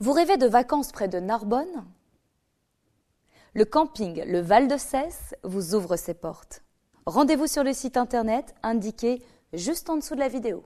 Vous rêvez de vacances près de Narbonne? Le camping Le Val de Cesse vous ouvre ses portes. Rendez-vous sur le site internet indiqué juste en dessous de la vidéo.